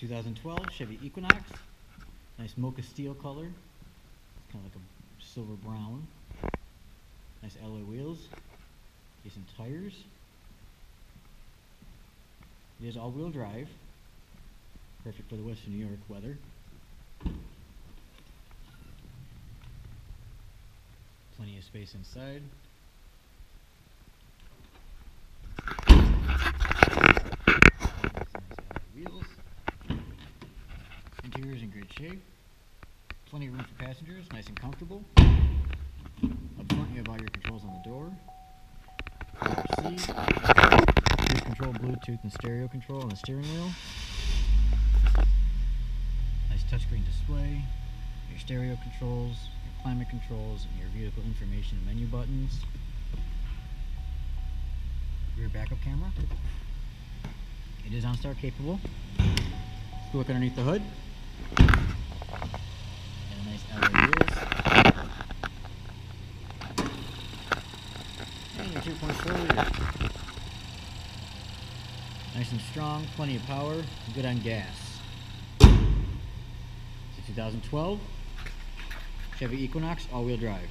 2012 Chevy Equinox. Nice mocha steel color. Kind of like a silver brown. Nice alloy wheels. Decent tires. It is all-wheel drive. Perfect for the western New York weather. Plenty of space inside. Wheels. Interior's in great shape. Plenty of room for passengers, nice and comfortable. Up front, you have all your controls on the door. Cruise control, Bluetooth, and stereo control on the steering wheel. Nice touchscreen display. Your stereo controls, your climate controls, and your vehicle information and menu buttons. Rear backup camera. It is OnStar capable. Let's look underneath the hood. And a nice alloy wheels. And your 2.4. Nice and strong, plenty of power, good on gas. It's a 2012 Chevy Equinox all-wheel drive.